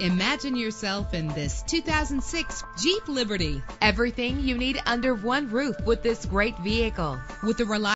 Imagine yourself in this 2006 Jeep Liberty. Everything you need under one roof with this great vehicle. With the reliable